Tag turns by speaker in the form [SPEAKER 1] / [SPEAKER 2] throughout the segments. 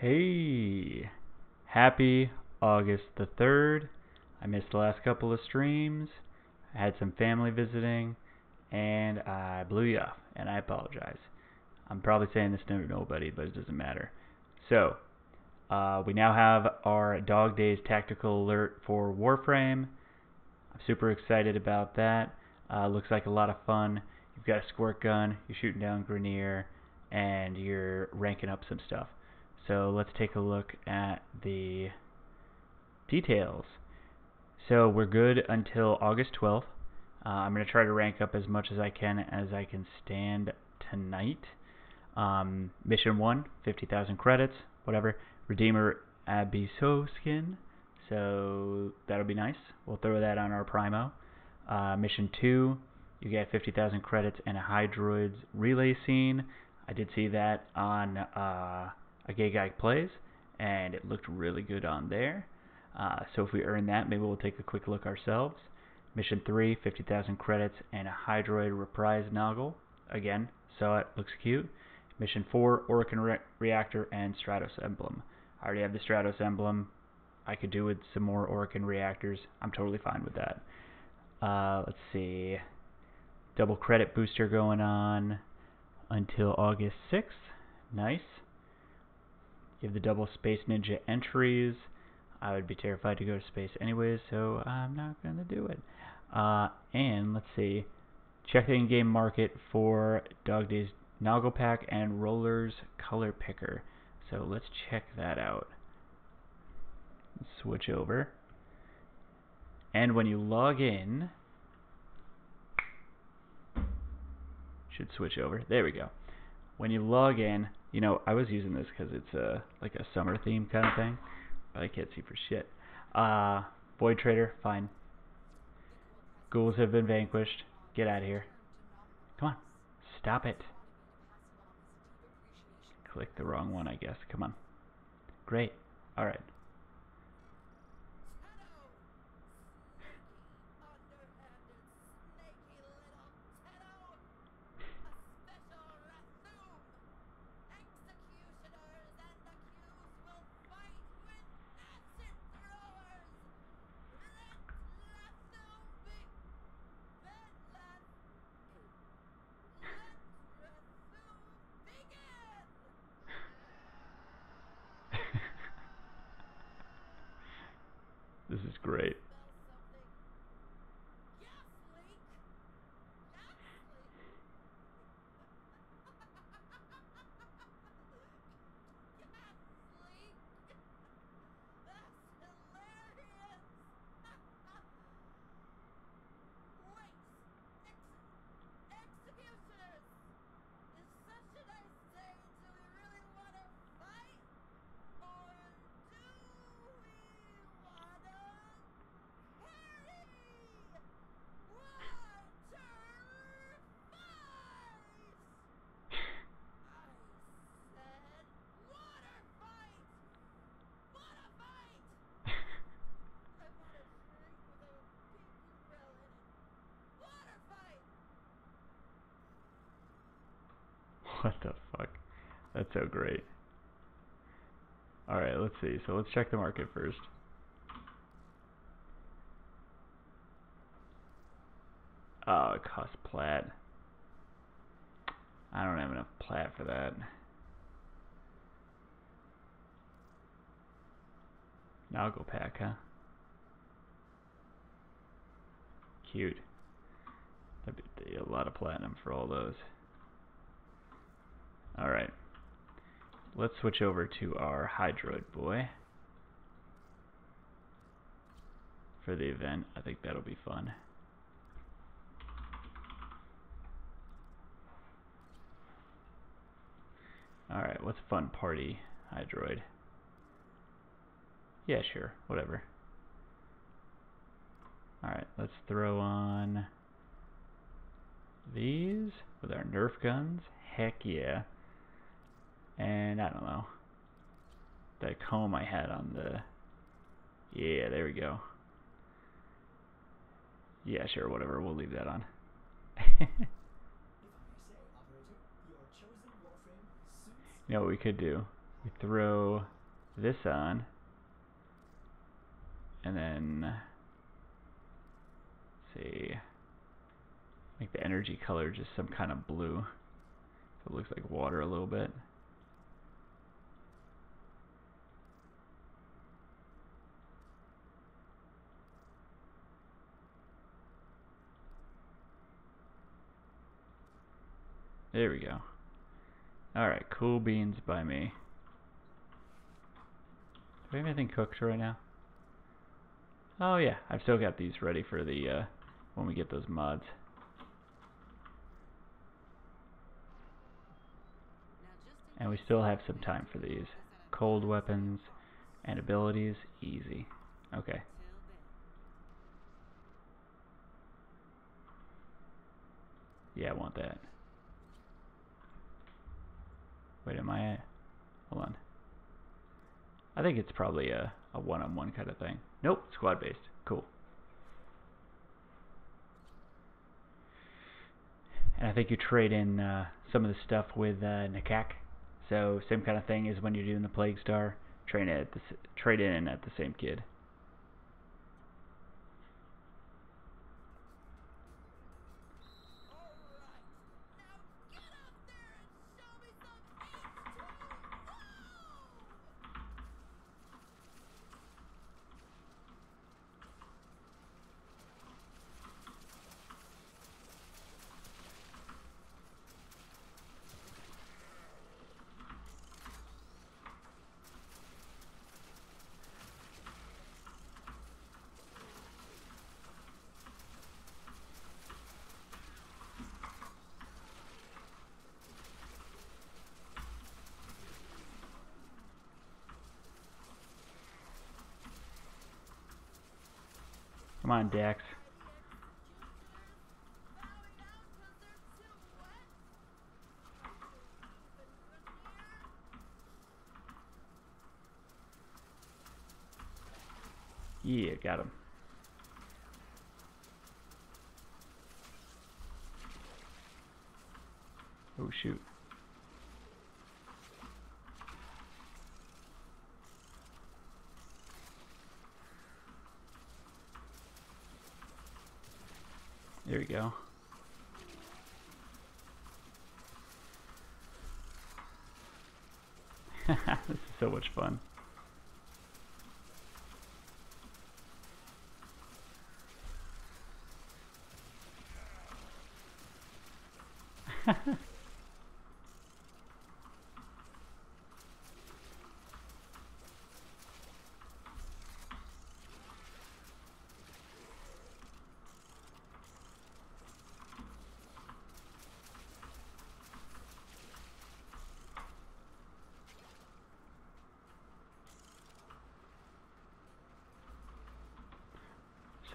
[SPEAKER 1] Hey, happy August the 3rd. I missed the last couple of streams. I had some family visiting, and I blew you off, and I apologize. I'm probably saying this to nobody, but it doesn't matter. So, uh, we now have our Dog Days Tactical Alert for Warframe. I'm super excited about that. Uh, looks like a lot of fun. You've got a squirt gun, you're shooting down Grineer, and you're ranking up some stuff. So let's take a look at the details. So we're good until August 12th. Uh, I'm going to try to rank up as much as I can as I can stand tonight. Um, mission 1, 50,000 credits, whatever. Redeemer Abysso skin. So that'll be nice. We'll throw that on our Primo. Uh, mission 2, you get 50,000 credits and a Hydroids relay scene. I did see that on uh, a gay guy plays, and it looked really good on there. Uh, so if we earn that, maybe we'll take a quick look ourselves. Mission 3, 50,000 credits and a Hydroid Reprise Noggle. Again, saw it, looks cute. Mission 4, Orokin Re Reactor and Stratos Emblem. I already have the Stratos Emblem. I could do with some more Orokin Reactors. I'm totally fine with that. Uh, let's see. Double credit booster going on until August 6th. Nice. You have the double Space Ninja entries. I would be terrified to go to space anyways, so I'm not going to do it. Uh, and let's see. Check the in-game market for Dog Days Noggle Pack and Rollers Color Picker. So let's check that out. Switch over. And when you log in, should switch over. There we go. When you log in, you know, I was using this because it's a like a summer theme kind of thing. But I can't see for shit. Uh, Void Trader, fine. Ghouls have been vanquished. Get out of here. Come on. Stop it. Click the wrong one, I guess. Come on. Great. Alright. This is great. What the fuck? That's so great. Alright, let's see. So let's check the market first. Oh, it costs plat. I don't have enough plat for that. Noggle pack, huh? Cute. That'd be a lot of platinum for all those. Alright. Let's switch over to our Hydroid boy. For the event. I think that'll be fun. Alright, what's a fun party, Hydroid? Yeah, sure, whatever. Alright, let's throw on these with our Nerf guns. Heck yeah. And I don't know. That comb I had on the... Yeah, there we go. Yeah, sure, whatever. We'll leave that on. you know what we could do? we throw this on, and then see, make the energy color just some kind of blue. So it looks like water a little bit. There we go. Alright, cool beans by me. Do we have anything cooked right now? Oh yeah, I've still got these ready for the, uh, when we get those mods. And we still have some time for these. Cold weapons and abilities, easy. Okay. Yeah, I want that. Wait, am I... Hold on. I think it's probably a, one-on-one -on -one kind of thing. Nope, squad-based. Cool. And I think you trade in uh, some of the stuff with uh, Nakak. So same kind of thing as when you're doing the Plague Star. Trade, at the, trade in at the same kid. Come on, Dax. Yeah, got him. Oh shoot. There we go. this is so much fun.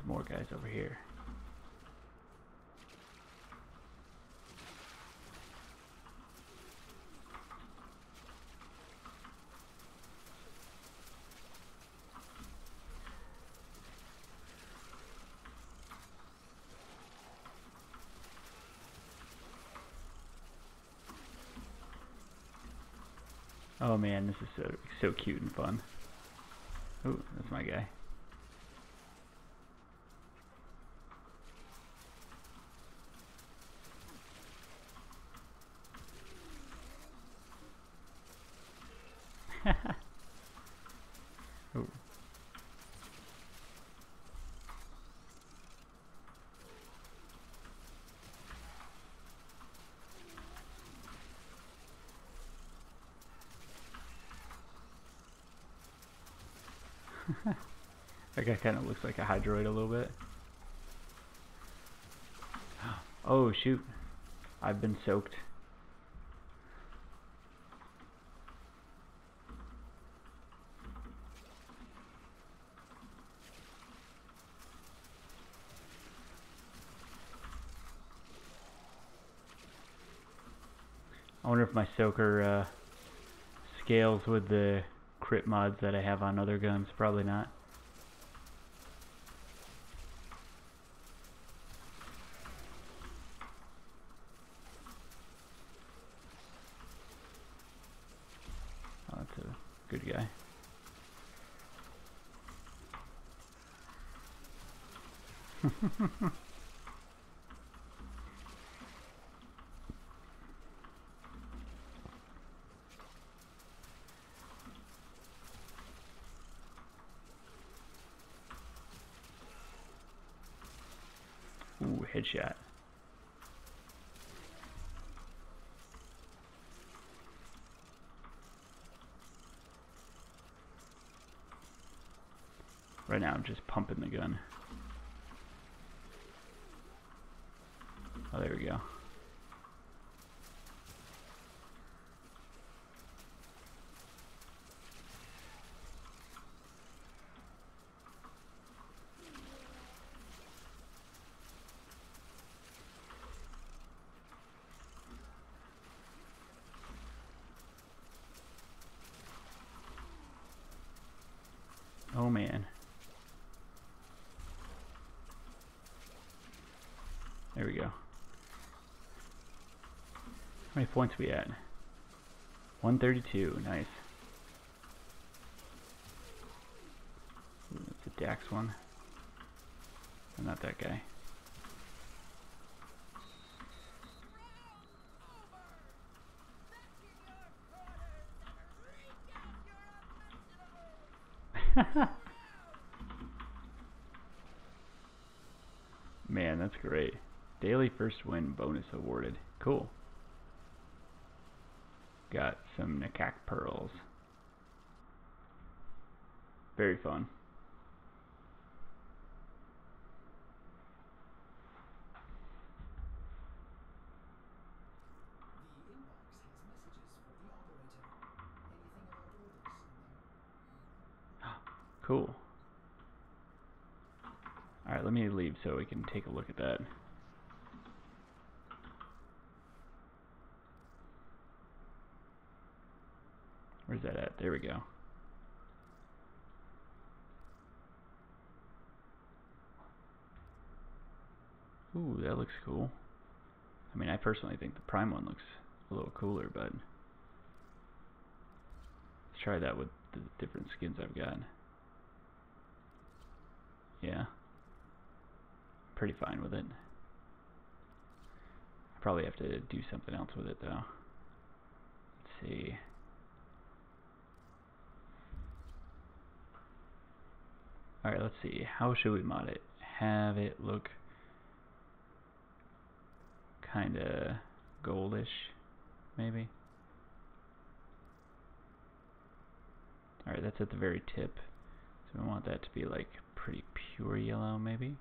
[SPEAKER 1] Some more guys over here. Oh man, this is so so cute and fun. Oh, that's my guy. oh. that guy kind of looks like a hydroid a little bit. Oh shoot, I've been soaked. Soaker uh, scales with the crit mods that I have on other guns. Probably not. Oh, that's Good guy. Ooh, headshot. Right now I'm just pumping the gun. Oh, there we go. Oh man. There we go. How many points we at? 132, nice. That's a Dax one. I'm not that guy. Man, that's great. Daily first win bonus awarded. Cool. Got some Nakak pearls. Very fun.
[SPEAKER 2] The inbox has messages for the operator. Anything about orders?
[SPEAKER 1] Cool. Alright, let me leave so we can take a look at that. Where's that at? There we go. Ooh, that looks cool. I mean, I personally think the Prime one looks a little cooler, but let's try that with the different skins I've got. Yeah. Pretty fine with it. I probably have to do something else with it though. Let's see. Alright, let's see. How should we mod it? Have it look kinda goldish, maybe? Alright, that's at the very tip. So we want that to be like pretty pure yellow, maybe?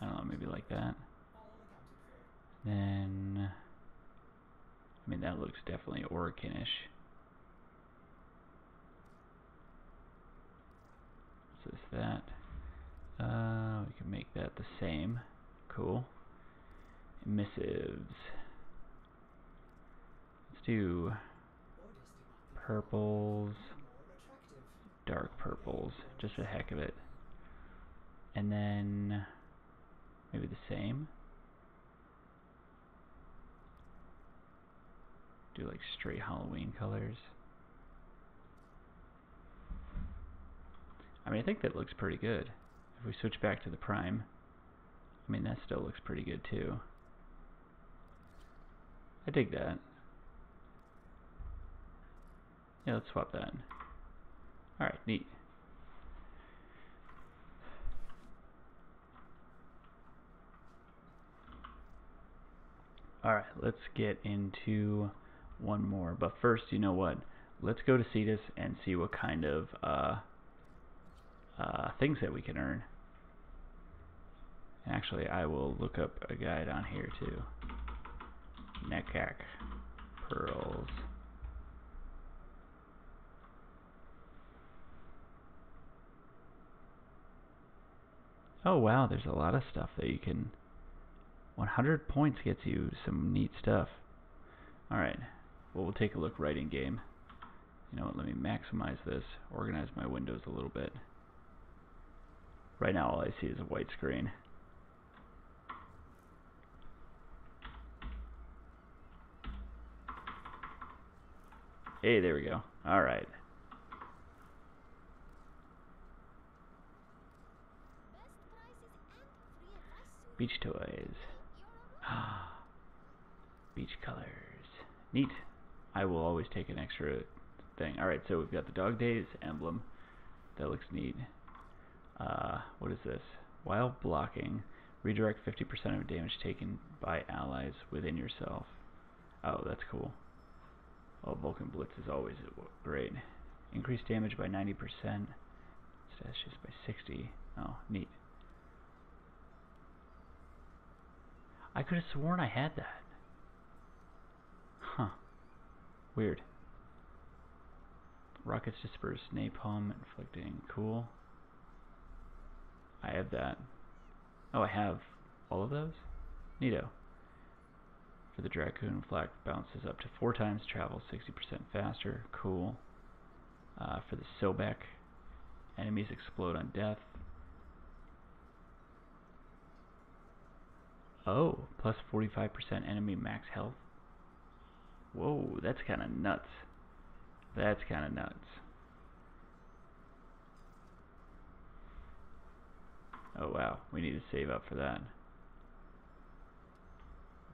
[SPEAKER 1] I don't know, maybe like that. Then, I mean, that looks definitely Oricanish. So that. Uh, we can make that the same. Cool. Missives. Let's do purples, dark purples, just for the heck of it. And then maybe the same. Do like straight Halloween colors. I mean, I think that looks pretty good. If we switch back to the prime, I mean, that still looks pretty good too. I dig that. Yeah, let's swap that. Alright, neat. Alright, let's get into one more. But first, you know what? Let's go to Cetus and see what kind of uh, uh, things that we can earn. Actually, I will look up a guide on here too. Nakak pearls. Oh wow, there's a lot of stuff that you can 100 points gets you some neat stuff. Alright, well we'll take a look right in game. You know what, let me maximize this, organize my windows a little bit. Right now all I see is a white screen. Hey, there we go. All right. Beach toys. Beach colors. Neat. I will always take an extra thing. Alright, so we've got the Dog Days emblem. That looks neat. Uh, what is this? While blocking, redirect 50% of damage taken by allies within yourself. Oh, that's cool. Oh, Vulcan Blitz is always great. Increase damage by 90%. Stashes by 60. Oh, neat. I could have sworn I had that. Huh. Weird. Rockets disperse napalm inflicting. Cool. I have that. Oh, I have all of those? Neato. For the Drakgoon, flak bounces up to four times travel, 60% faster. Cool. Uh, for the Sobek, enemies explode on death. Oh, plus 45% enemy max health. Whoa, that's kind of nuts. That's kind of nuts. Oh wow, we need to save up for that.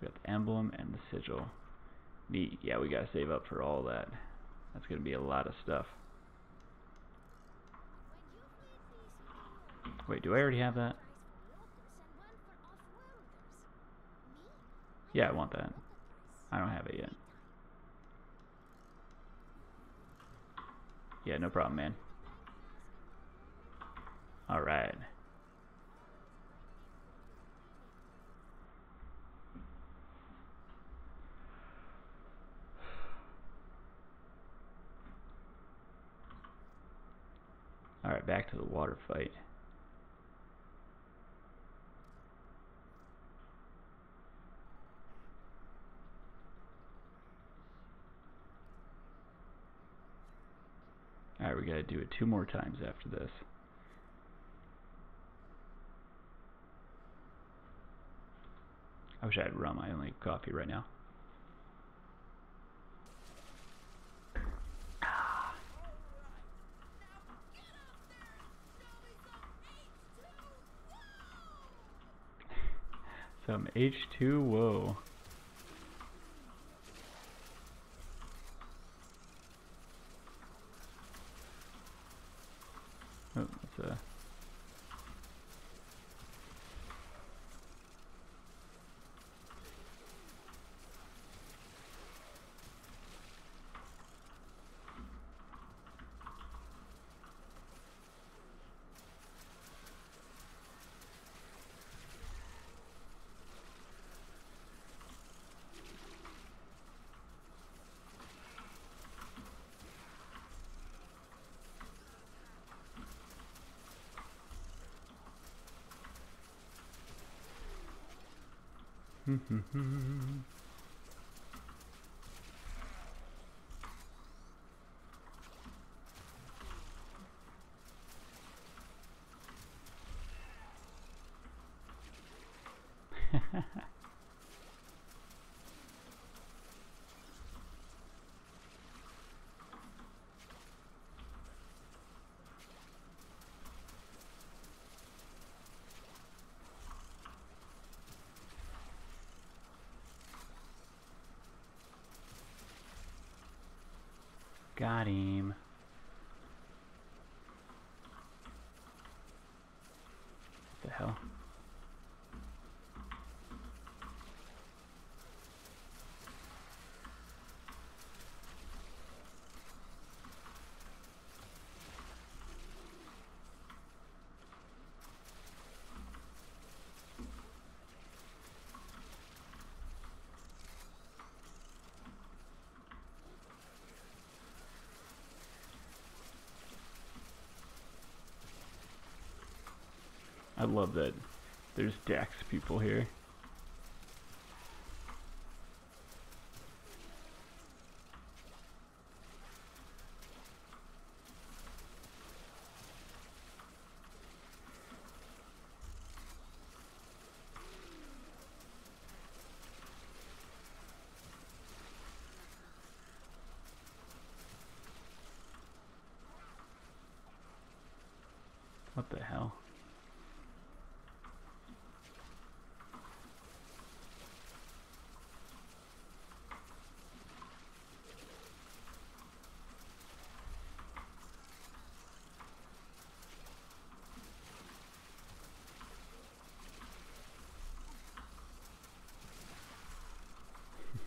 [SPEAKER 1] We got the emblem and the sigil. Neat. Yeah, we gotta save up for all that. That's gonna be a lot of stuff. Wait, do I already have that? Yeah, I want that. I don't have it yet. Yeah, no problem, man. Alright. Alright, back to the water fight. Alright, we gotta do it two more times after this. I wish I had rum. I only coffee right now. Some H2O. Oh, that's a Hell? I love that there's Dax people here.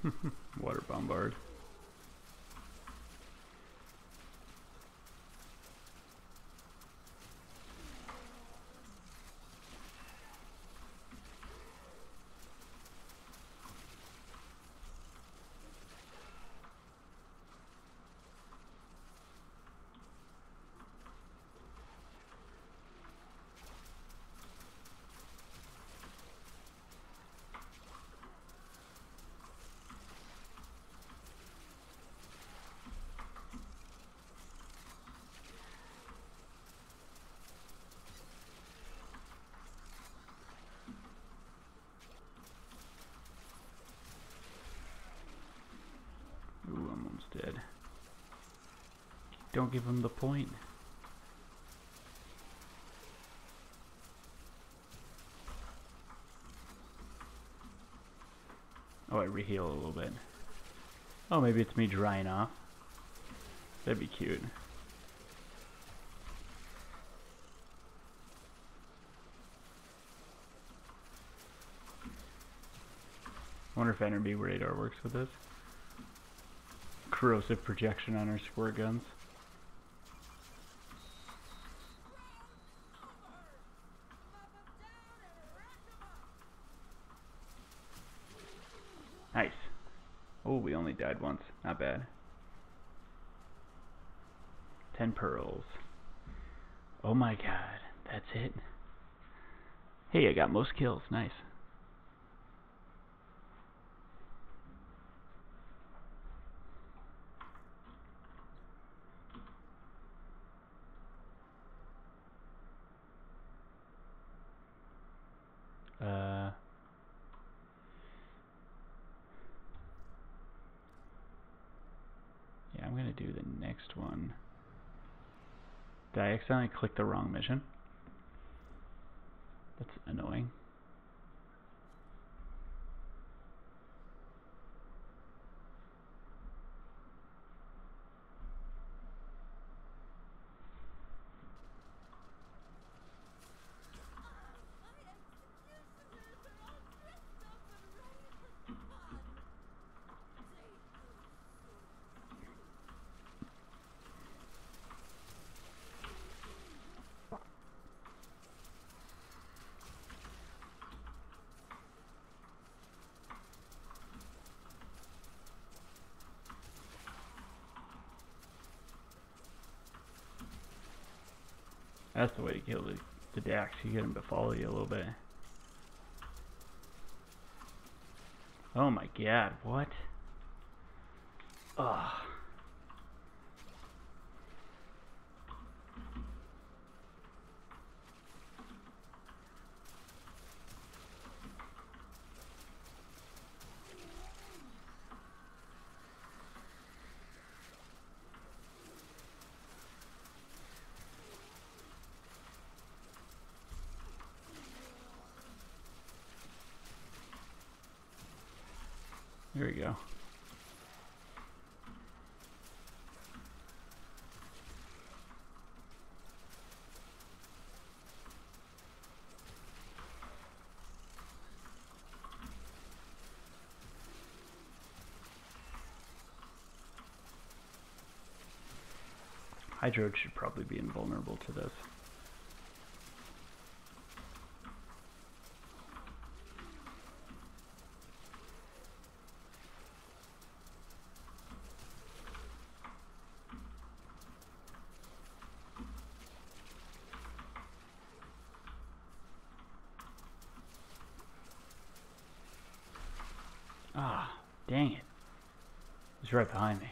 [SPEAKER 1] Water bombard. Ooh, I'm almost dead. Don't give him the point. Oh, I reheal a little bit. Oh, maybe it's me drying off. That'd be cute. wonder if enemy radar works with this. Corrosive projection on our squirt guns. Died once. Not bad. Ten pearls. Oh my god. That's it. Hey, I got most kills. Nice. Uh, yeah, I'm gonna do the next one. Did I accidentally clicked the wrong mission? That's annoying. Kill the, the Dax. You get him to follow you a little bit. Oh my god, what? Ugh. Here we go. Hydro should probably be invulnerable to this. Ah, dang it. It's right behind me.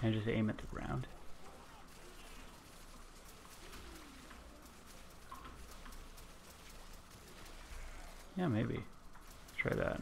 [SPEAKER 1] Can I just aim at the ground? Yeah, maybe. Try that.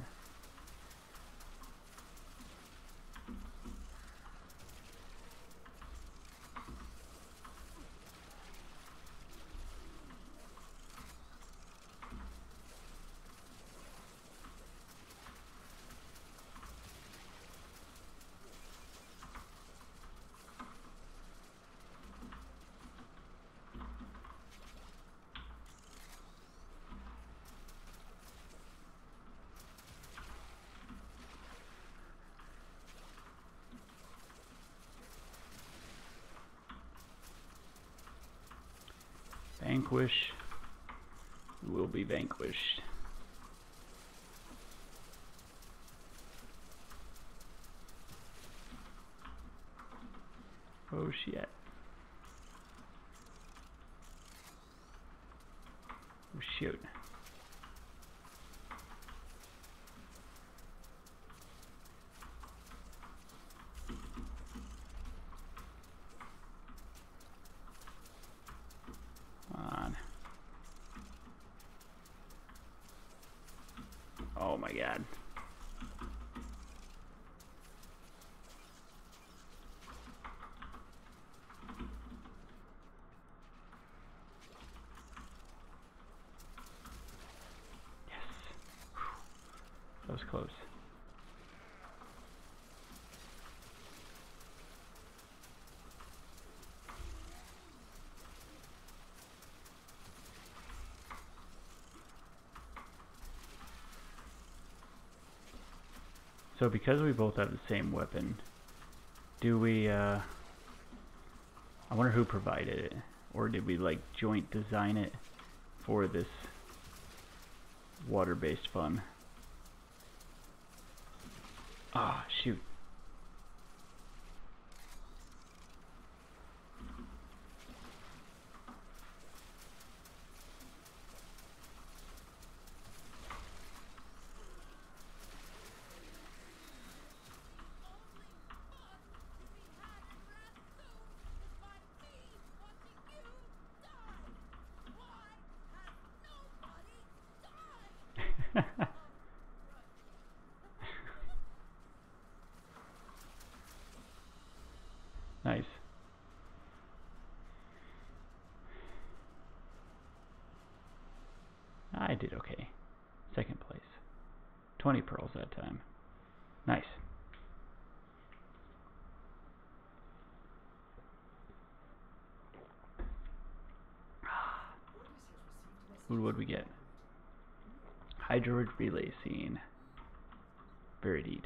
[SPEAKER 1] Vanquish will be vanquished. Oh shit. Oh shoot. Come on. Oh my god. Yes. That was close. So because we both have the same weapon, do we, uh, I wonder who provided it, or did we like joint design it for this water-based fun? Ah, shoot. nice. I did okay. Second place. 20 pearls that time. Nice. Who would we get? Hydroid relay scene. Very neat.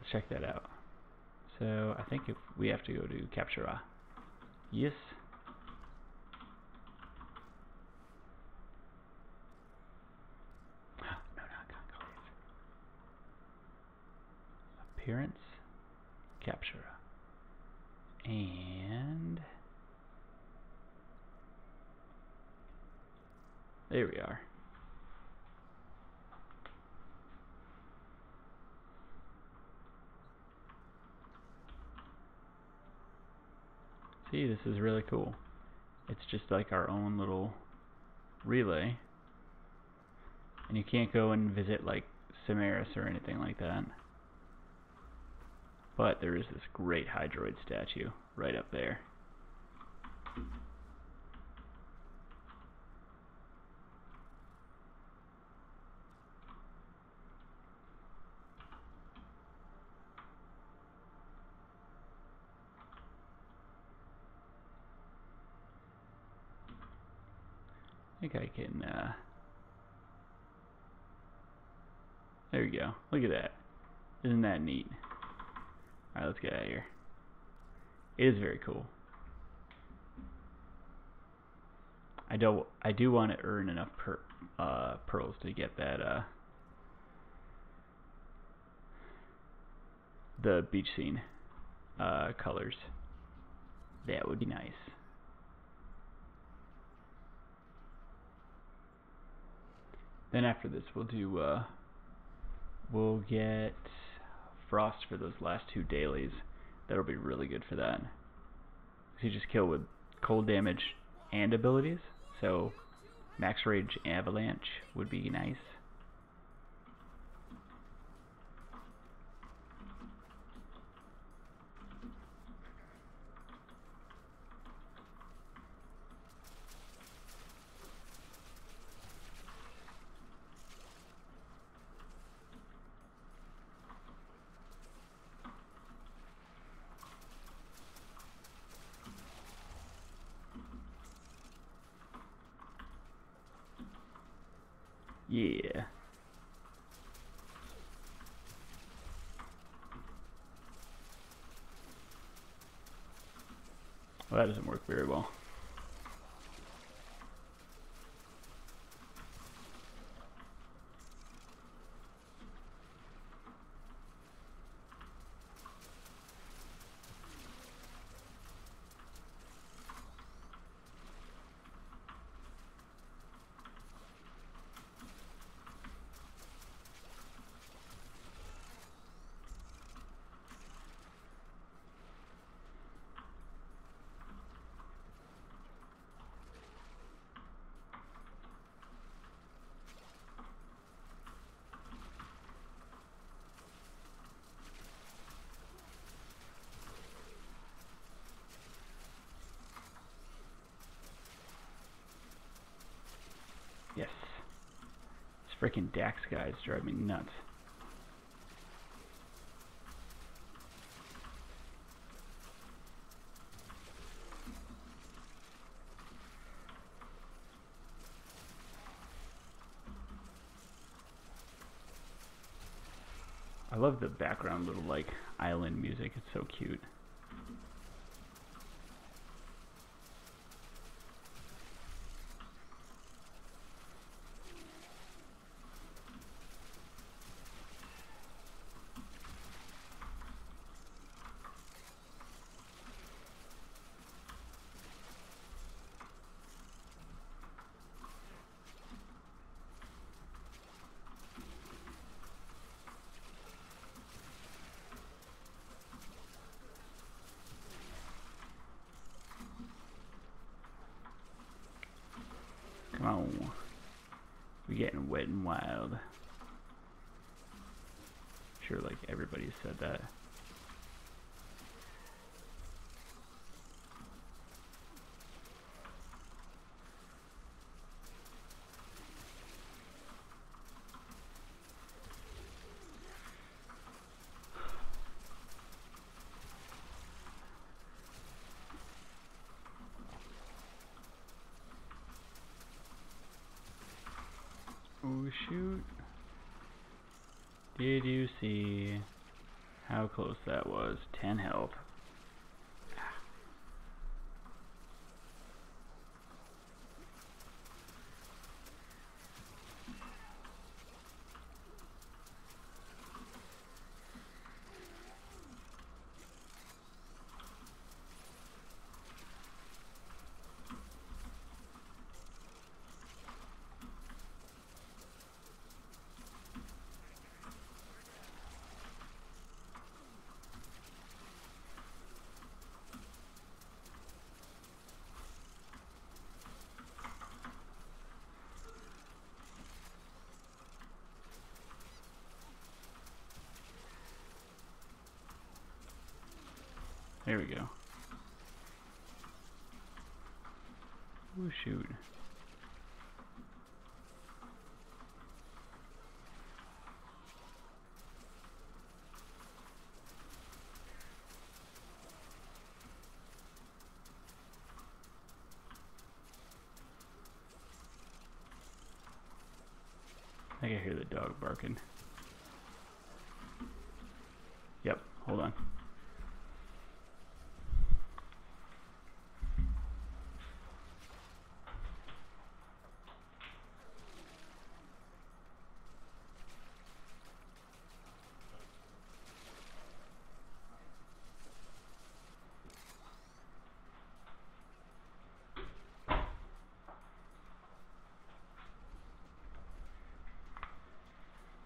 [SPEAKER 1] Let's check that out. So I think if we have to go to Captura. Yes. no, not. Appearance. Captura. And There we are. See, this is really cool. It's just like our own little relay. And you can't go and visit like Simaris or anything like that. But there is this great Hydroid statue right up there. Can, uh... There we go. Look at that. Isn't that neat? Alright, let's get out of here. It is very cool. I don't. I do want to earn enough per, uh, pearls to get that uh, the beach scene uh, colors. That would be nice. Then after this, we'll do uh, we'll get frost for those last two dailies. That'll be really good for that. You just kill with cold damage and abilities. So max rage avalanche would be nice. Yeah. Well, that doesn't work very well. Yes. This guys drive me nuts. I love the background little like island music. It's so cute. Come on. We're getting wet and wild. I'm Sure, like everybody said that. Oh shoot. Did you see how close that was? 10 health. There we go. Oh shoot. I think hear the dog barking. Yep, hold on.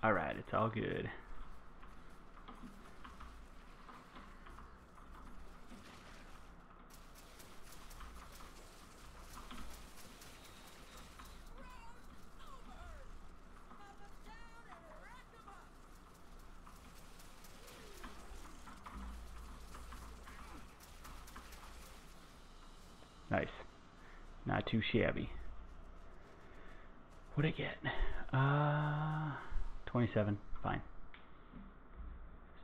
[SPEAKER 1] Alright, it's all good. Nice. Not too shabby. What'd I get? Uh, 27. Fine.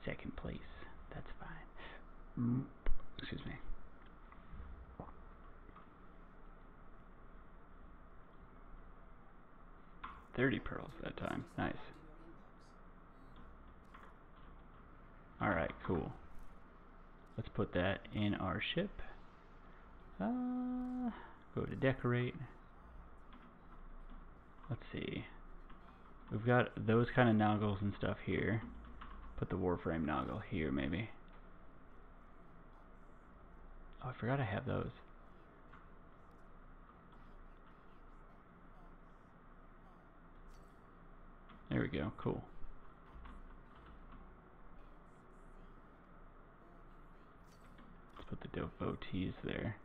[SPEAKER 1] Second place. That's fine. Mm, excuse me. Thirty pearls that time. Nice. Alright, cool. Let's put that in our ship. Uh, go to decorate. Let's see. We've got those kind of noggles and stuff here. Put the Warframe noggle here, maybe. Oh, I forgot I have those. There we go, cool. Let's put the devotees there.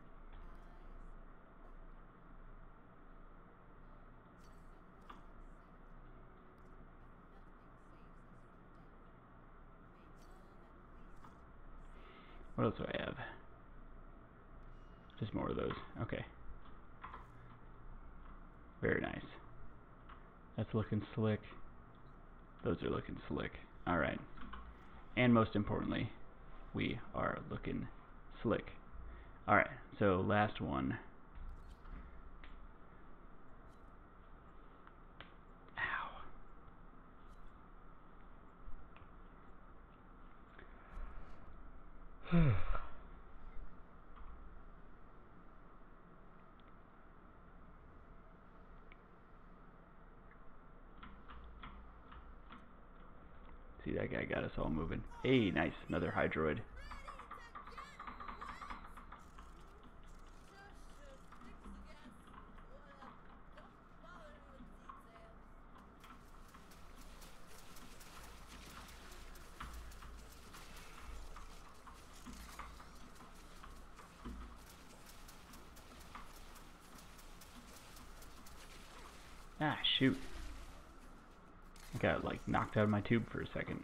[SPEAKER 1] What else do I have? Just more of those. Okay. Very nice. That's looking slick. Those are looking slick. Alright. And most importantly, we are looking slick. Alright, so last one. See, that guy got us all moving. Hey, nice. Another Hydroid. Ah, shoot. I got like knocked out of my tube for a second.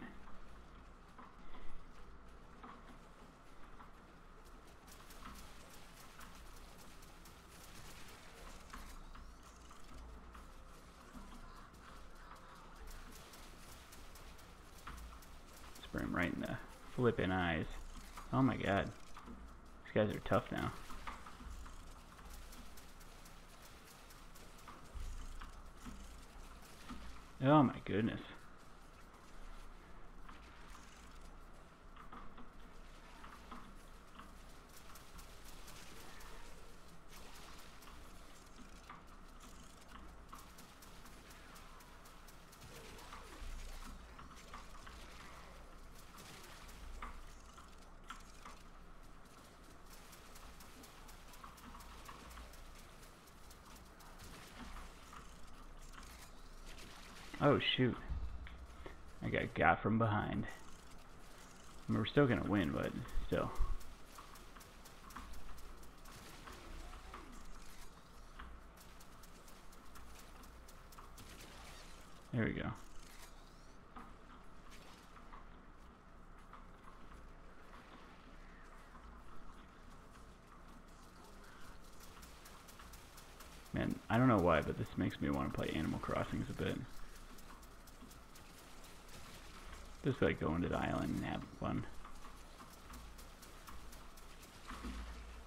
[SPEAKER 1] Spray him right in the flipping eyes. Oh my god. These guys are tough now. Oh my goodness. Oh shoot. I got got from behind. I mean, we're still gonna win, but still. There we go. Man, I don't know why, but this makes me want to play Animal Crossings a bit. Just like going to the island and having fun.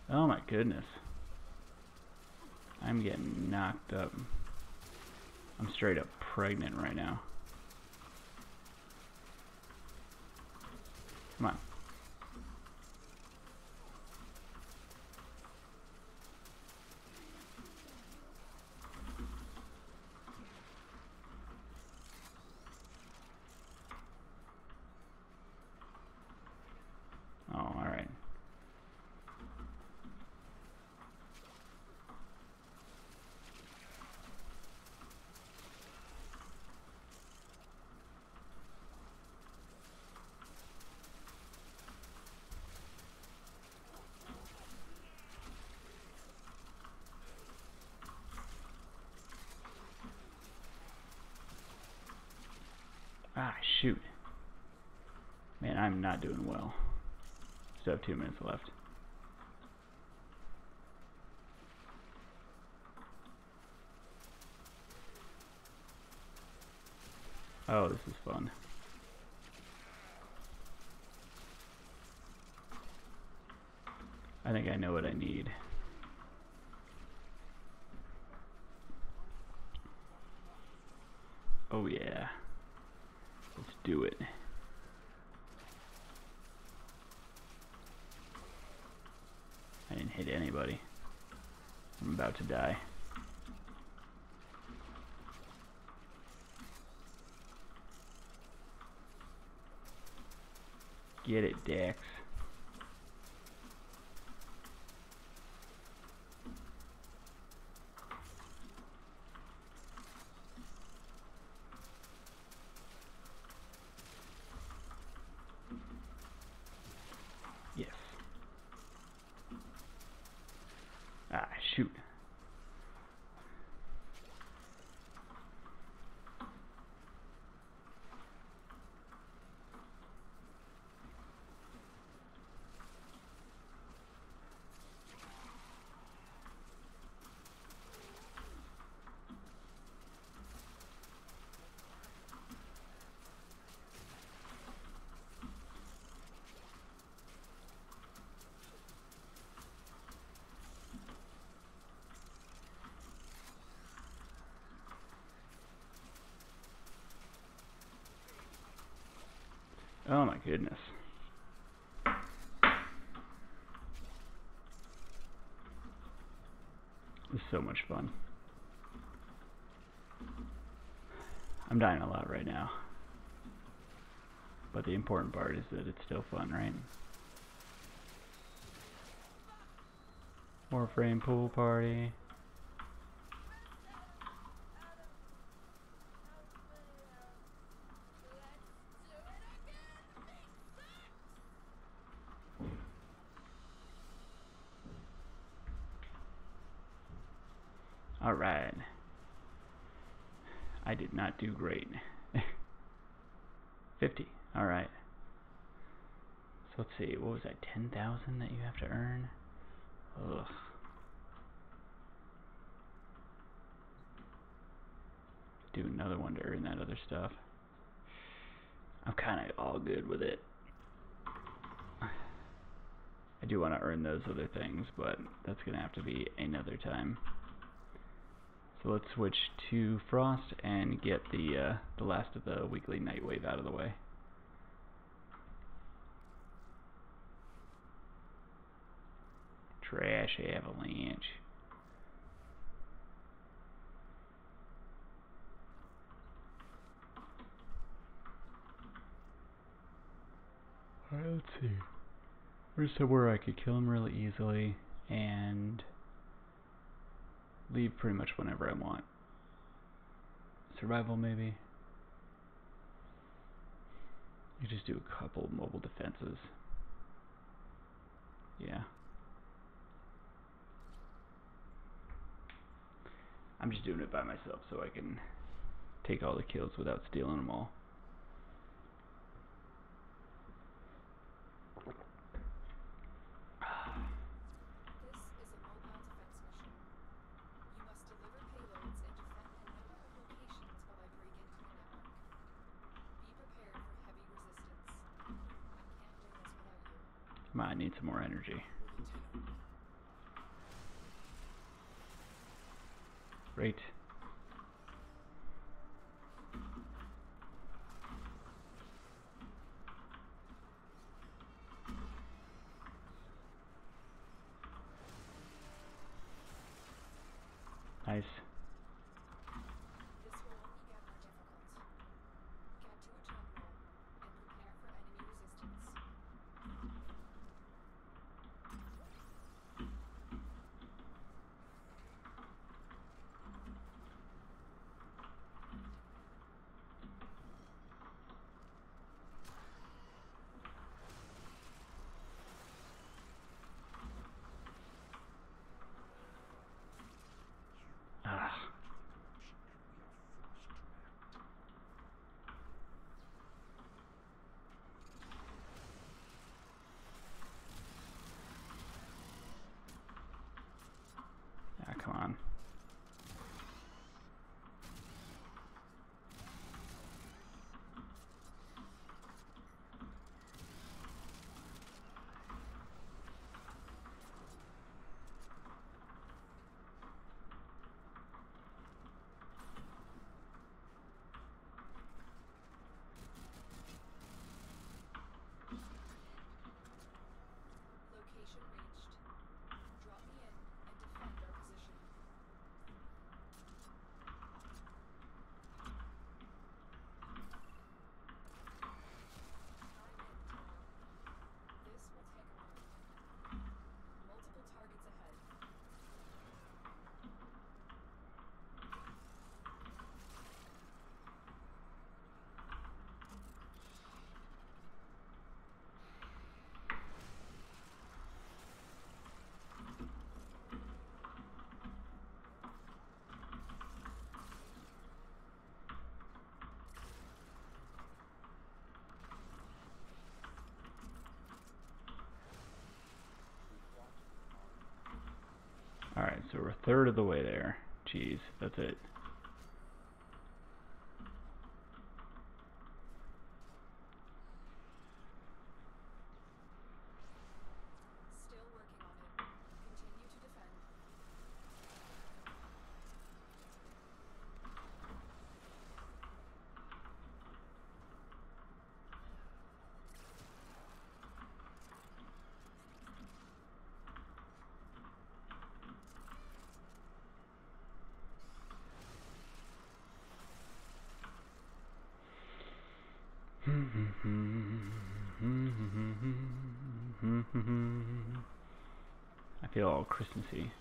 [SPEAKER 1] Oh my goodness. I'm getting knocked up. I'm straight up pregnant right now. Come on. Oh, alright. Ah, shoot. Man, I'm not doing well. Still have two minutes left. Oh, this is fun. I think I know what I need. Oh yeah. Let's do it. I didn't hit anybody. I'm about to die. Get it, Dex. Yes. Ah, shoot. Oh my goodness. This is so much fun. I'm dying a lot right now. But the important part is that it's still fun, right? Warframe pool party. Alright. I did do great. 50. Alright. So let's see, what was that, 10,000 that you have to earn? Ugh. Do another one to earn that other stuff. I'm kind of all good with it. I do want to earn those other things, but that's going to have to be another time. So let's switch to Frost and get the uh, the last of the weekly night wave out of the way. Trash avalanche. Alright, let's see. Where's somewhere I could kill him really easily and leave pretty much whenever I want. Survival, maybe. You just do a couple mobile defenses. Yeah. I'm just doing it by myself so I can take all the kills without stealing them all. We're a third of the way there. Jeez, that's it.
[SPEAKER 3] Still working on it. Continue to defend.
[SPEAKER 1] I feel all Christmassy.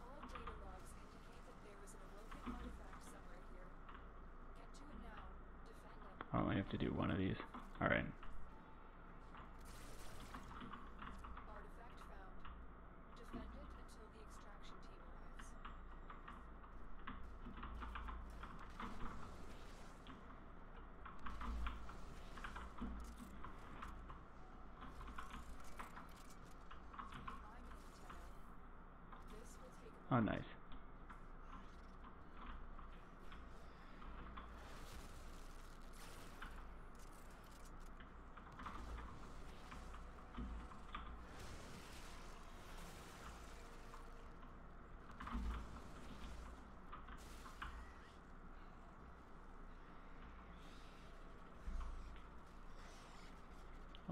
[SPEAKER 3] All data logs indicate that there is an awoken artifact somewhere here. Get to it now. Defend it.
[SPEAKER 1] I only have to do one of these. Alright.
[SPEAKER 3] Artifact found. Defend it until the extraction team arrives. I'm in, Tenno. This will take a
[SPEAKER 1] Oh,
[SPEAKER 3] moment.
[SPEAKER 1] nice.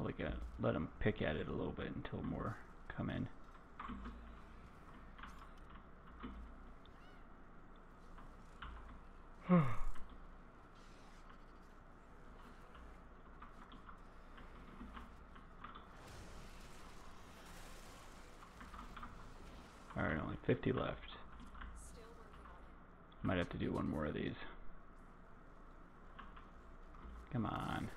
[SPEAKER 1] Look at let them pick at it a little bit until more come in. Alright, only 50 left. Might have to do one more of these. Come on.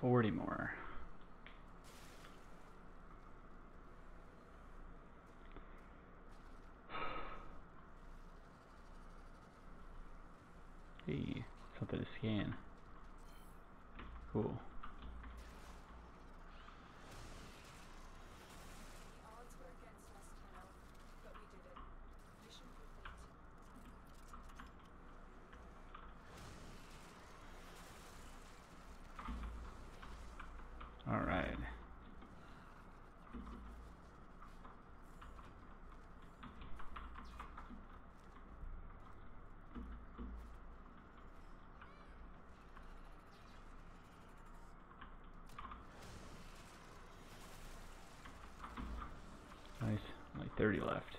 [SPEAKER 1] Forty more. Hey, something to scan. Cool.
[SPEAKER 3] The odds were against us, Tenno, but we did it. Mission complete.
[SPEAKER 1] All right. Nice. Only 30 left.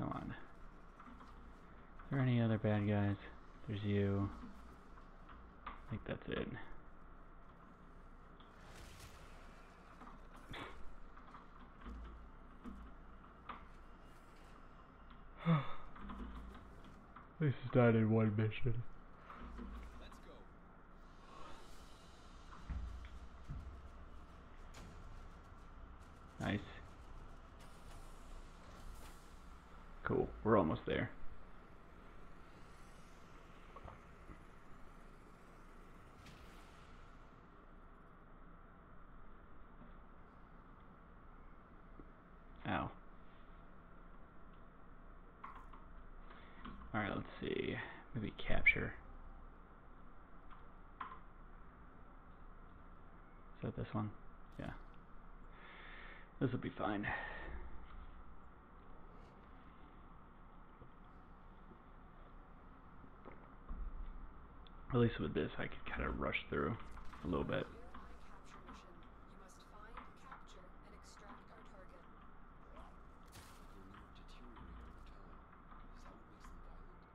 [SPEAKER 1] Come on. Are there any other bad guys? There's you. I think that's it. this is not in one mission.
[SPEAKER 4] Let's go.
[SPEAKER 1] Nice. Cool. We're almost there. Ow. see. Maybe capture. Is that this one? Yeah. This will be fine. At least with this, I could kind of rush through a little bit.
[SPEAKER 3] Your eye capture mission. You must find, capture, and extract our target.
[SPEAKER 4] Your nerve deteriorate over time. Is that what makes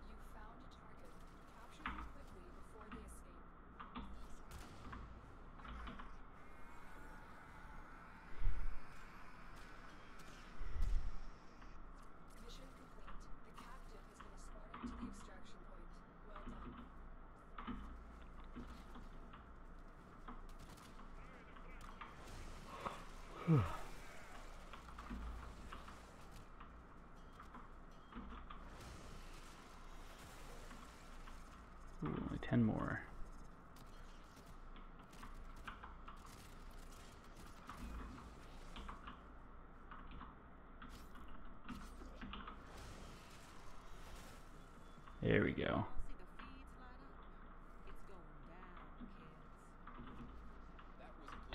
[SPEAKER 4] them violent?
[SPEAKER 3] You found a target. Capture them quickly before they escape. Mission complete. The captive has been escorted to the extraction point. Well done.
[SPEAKER 1] Ooh, only ten more. There we go.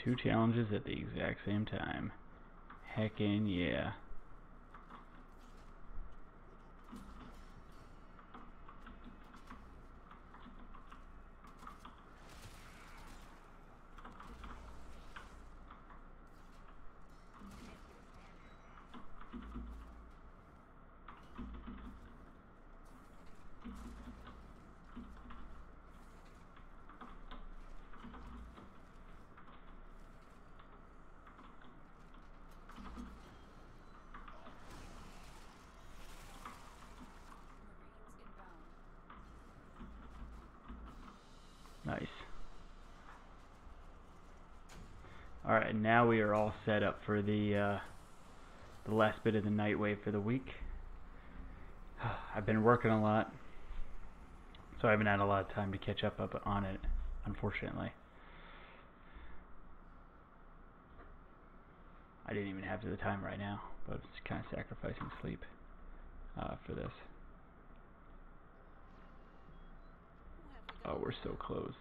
[SPEAKER 1] Two challenges at the exact same time. Heckin' yeah.
[SPEAKER 3] Marines inbound.
[SPEAKER 1] Nice. Alright, now we are all set up for the uh, the last bit of the night wave for the week. I've been working a lot, so I haven't had a lot of time to catch up, up on it, unfortunately. I didn't even have the time right now, but it's kind of sacrificing sleep uh, for this.
[SPEAKER 5] Who have we got?
[SPEAKER 1] Oh, we're so close.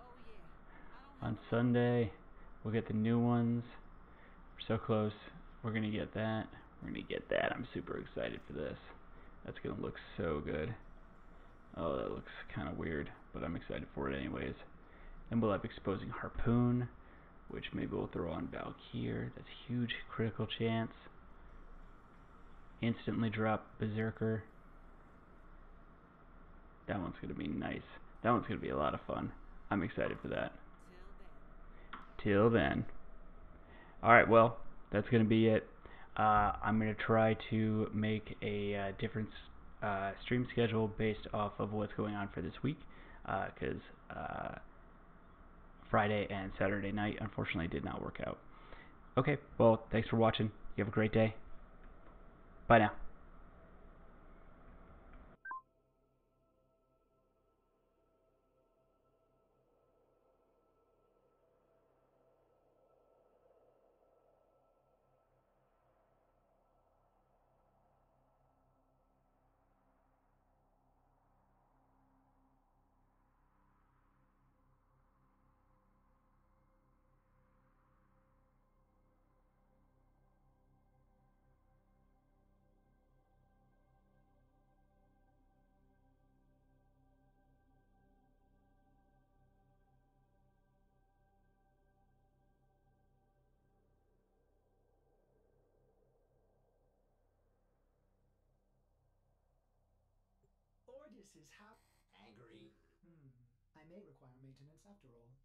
[SPEAKER 5] Oh yeah. I don't
[SPEAKER 1] on Sunday. We'll get the new ones. We're so close. We're gonna get that. We're gonna get that. I'm super excited for this. That's gonna look so good. Oh, that looks kind of weird, but I'm excited for it anyways. Then we'll have exposing harpoon, which maybe we'll throw on Valkyr. That's huge critical chance. Instantly drop Berserker. That one's gonna be nice. That one's gonna be a lot of fun. I'm excited for that
[SPEAKER 5] till then.
[SPEAKER 1] Alright, well, that's going to be it. Uh, I'm going to try to make a uh, different uh, stream schedule based off of what's going on for this week. Because uh, Friday and Saturday night, unfortunately, did not work out. Okay, well, thanks for watching. You have a great day. Bye now.
[SPEAKER 2] Ordis is how.
[SPEAKER 6] Angry?
[SPEAKER 2] Hmm. I may require maintenance after all.